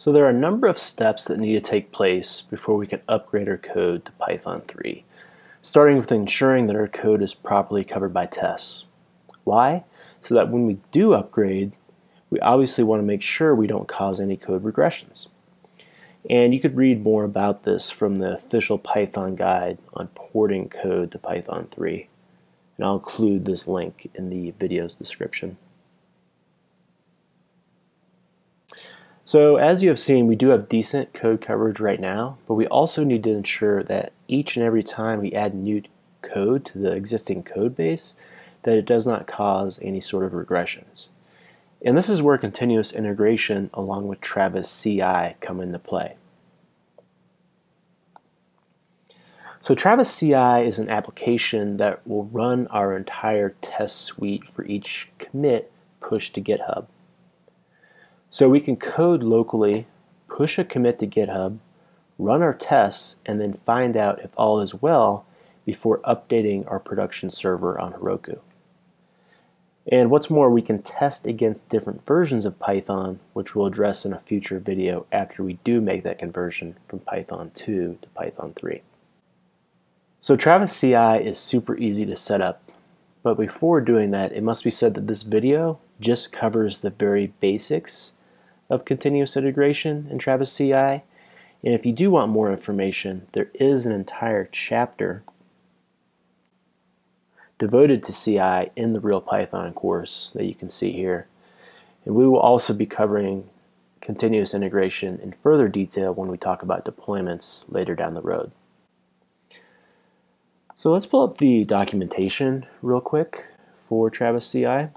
So there are a number of steps that need to take place before we can upgrade our code to Python 3, starting with ensuring that our code is properly covered by tests. Why? So that when we do upgrade, we obviously want to make sure we don't cause any code regressions. And you could read more about this from the official Python guide on porting code to Python 3. And I'll include this link in the video's description. So as you have seen, we do have decent code coverage right now, but we also need to ensure that each and every time we add new code to the existing code base, that it does not cause any sort of regressions. And this is where continuous integration along with Travis CI come into play. So Travis CI is an application that will run our entire test suite for each commit pushed to GitHub. So we can code locally, push a commit to GitHub, run our tests, and then find out if all is well before updating our production server on Heroku. And what's more, we can test against different versions of Python, which we'll address in a future video after we do make that conversion from Python 2 to Python 3. So Travis CI is super easy to set up, but before doing that, it must be said that this video just covers the very basics of continuous integration in Travis CI. And if you do want more information, there is an entire chapter devoted to CI in the Real Python course that you can see here. And we will also be covering continuous integration in further detail when we talk about deployments later down the road. So let's pull up the documentation real quick for Travis CI.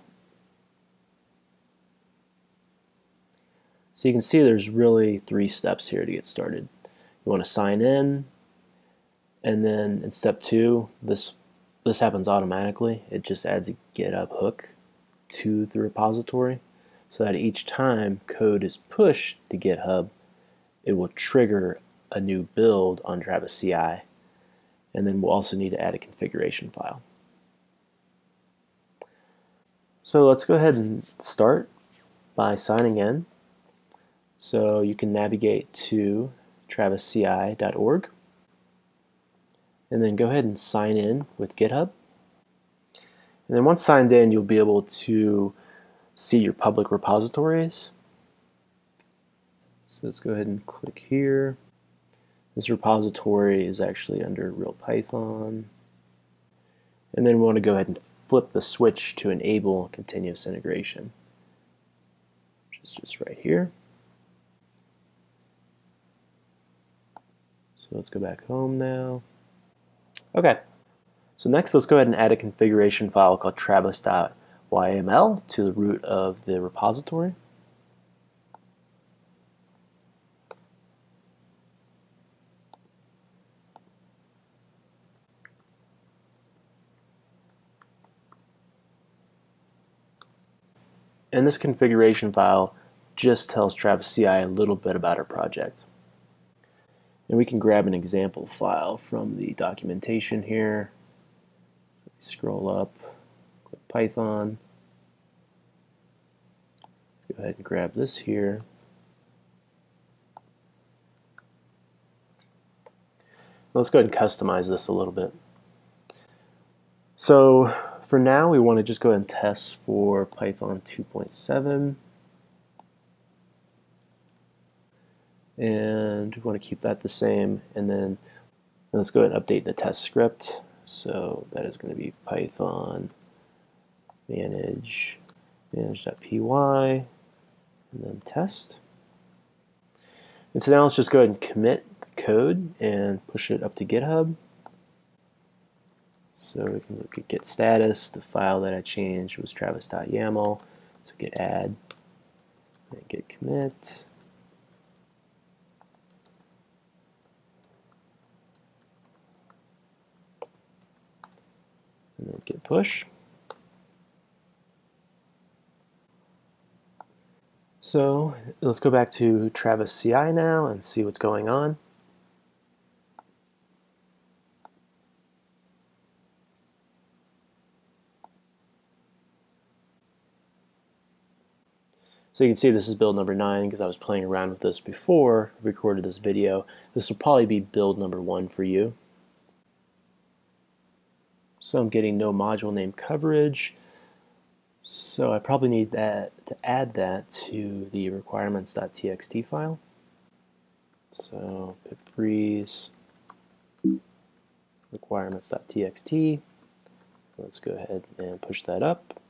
So you can see there's really three steps here to get started. You want to sign in, and then in step two, this this happens automatically. It just adds a GitHub hook to the repository so that each time code is pushed to GitHub, it will trigger a new build on Travis CI. And then we'll also need to add a configuration file. So let's go ahead and start by signing in. So you can navigate to travisci.org and then go ahead and sign in with GitHub. And then once signed in, you'll be able to see your public repositories. So let's go ahead and click here. This repository is actually under Real Python. And then we want to go ahead and flip the switch to enable continuous integration, which is just right here. So let's go back home now. Okay, so next let's go ahead and add a configuration file called travis.yml to the root of the repository. And this configuration file just tells Travis CI a little bit about our project. And we can grab an example file from the documentation here. So scroll up, click Python. Let's go ahead and grab this here. Let's go ahead and customize this a little bit. So for now, we want to just go ahead and test for Python 2.7. and we want to keep that the same and then let's go ahead and update the test script. So that is going to be python manage manage.py and then test. And so now let's just go ahead and commit the code and push it up to github. So we can look at git status. The file that I changed was travis.yaml so git add and git commit and then git push. So let's go back to Travis CI now and see what's going on. So you can see this is build number 9 because I was playing around with this before I recorded this video. This will probably be build number 1 for you. So I'm getting no module name coverage. So I probably need that to add that to the requirements.txt file. So pip freeze requirements.txt. Let's go ahead and push that up.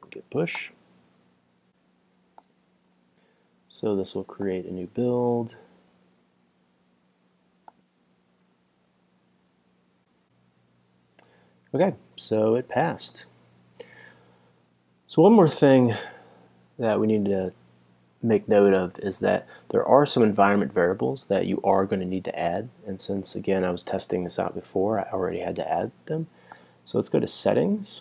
And git push. So this will create a new build. Okay, so it passed. So one more thing that we need to make note of is that there are some environment variables that you are going to need to add. And since, again, I was testing this out before, I already had to add them. So let's go to Settings,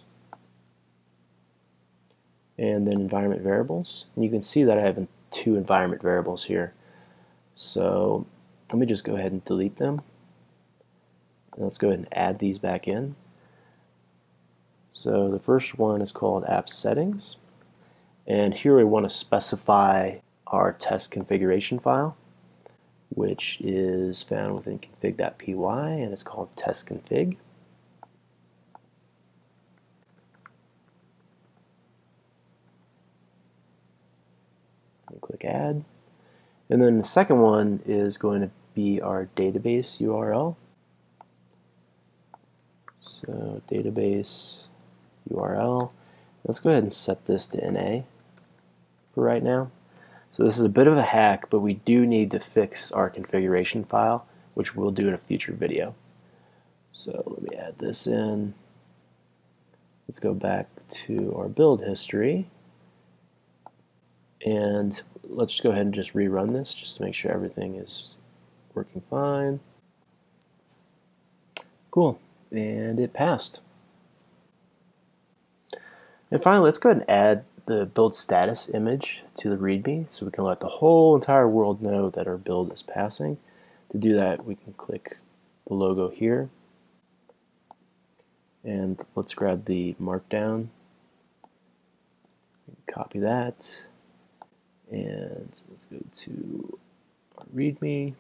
and then Environment Variables. And you can see that I have two environment variables here. So let me just go ahead and delete them. And let's go ahead and add these back in. So the first one is called App Settings. And here we want to specify our test configuration file, which is found within config.py, and it's called test config. click add. And then the second one is going to be our database URL. So database URL. Let's go ahead and set this to NA for right now. So this is a bit of a hack, but we do need to fix our configuration file, which we'll do in a future video. So let me add this in. Let's go back to our build history. And let's go ahead and just rerun this just to make sure everything is working fine. Cool. And it passed. And finally, let's go ahead and add the build status image to the README so we can let the whole entire world know that our build is passing. To do that, we can click the logo here. And let's grab the markdown. Copy that. And let's go to README.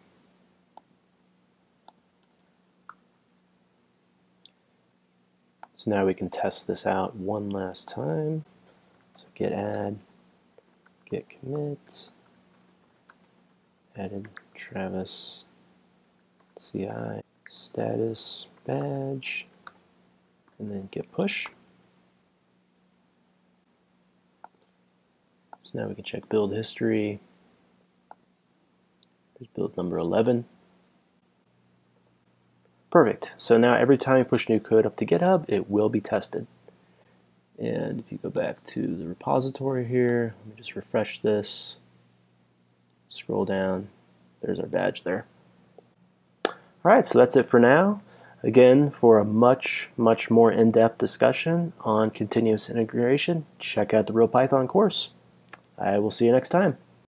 So now we can test this out one last time So git add, git commit, added Travis CI status badge, and then git push. So now we can check build history. There's build number 11. Perfect. So now every time you push new code up to GitHub, it will be tested. And if you go back to the repository here, let me just refresh this, scroll down, there's our badge there. All right, so that's it for now. Again, for a much, much more in-depth discussion on continuous integration, check out the Real Python course. I will see you next time.